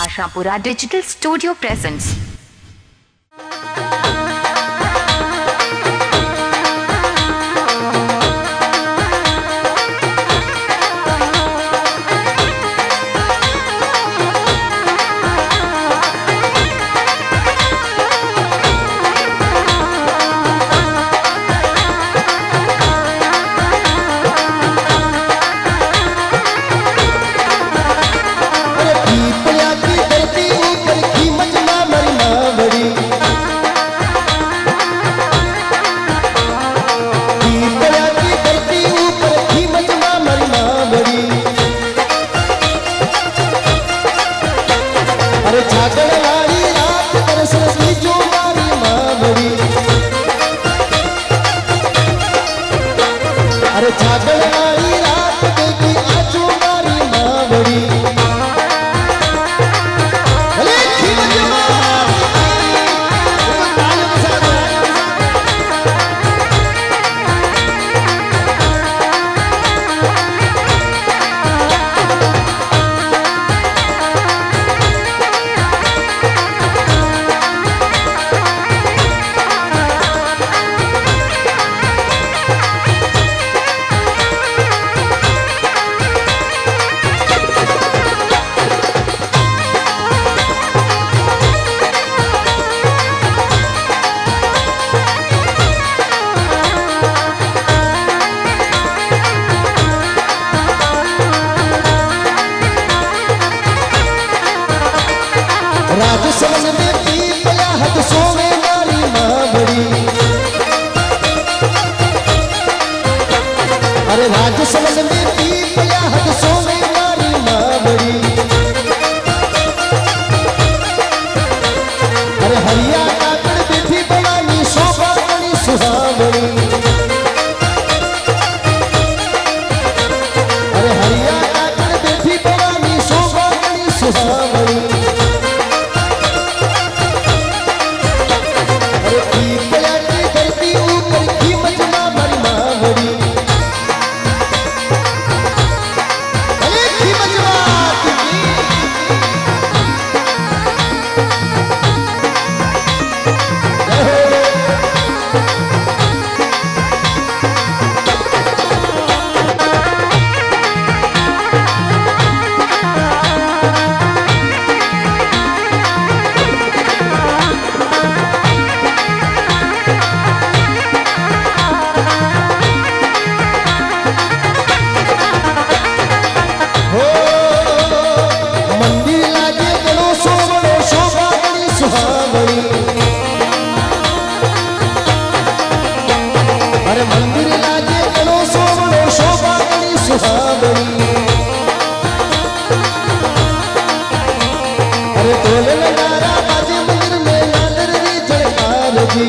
Ashapura digital studio presents Raj सवन में पीपला हद सोना ढोल नगारा बाजे मंदिर में नादर जयकार जी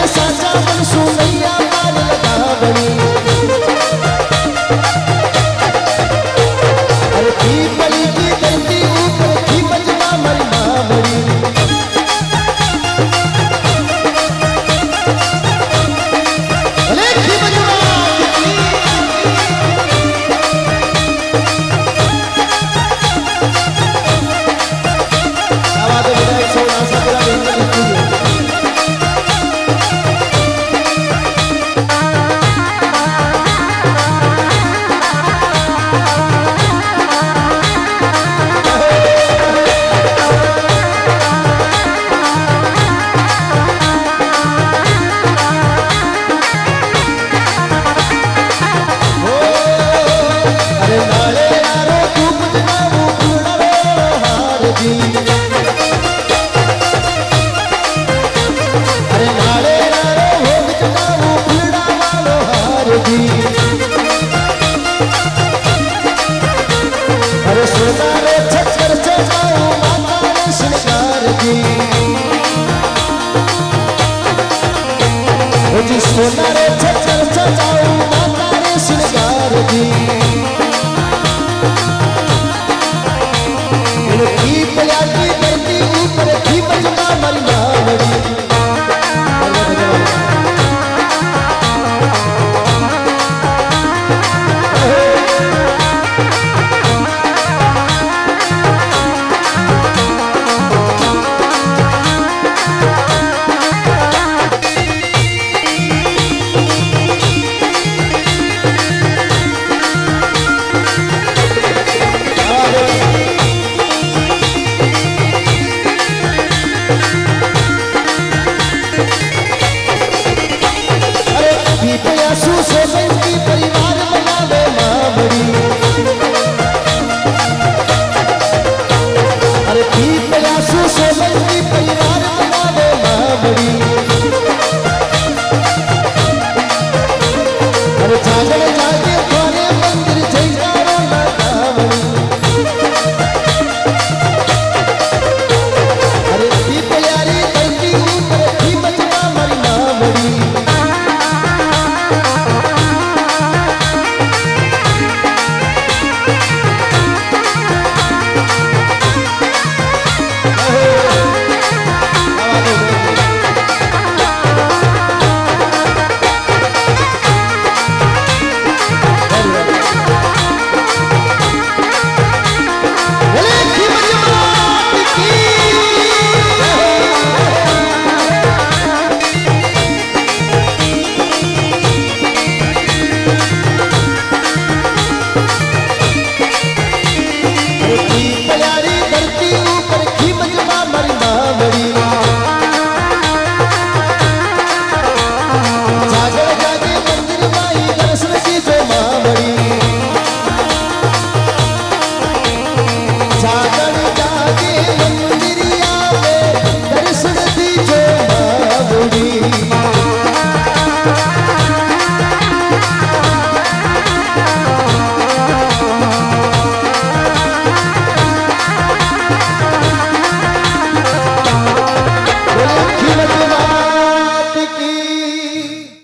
नारे से बल्कि पैर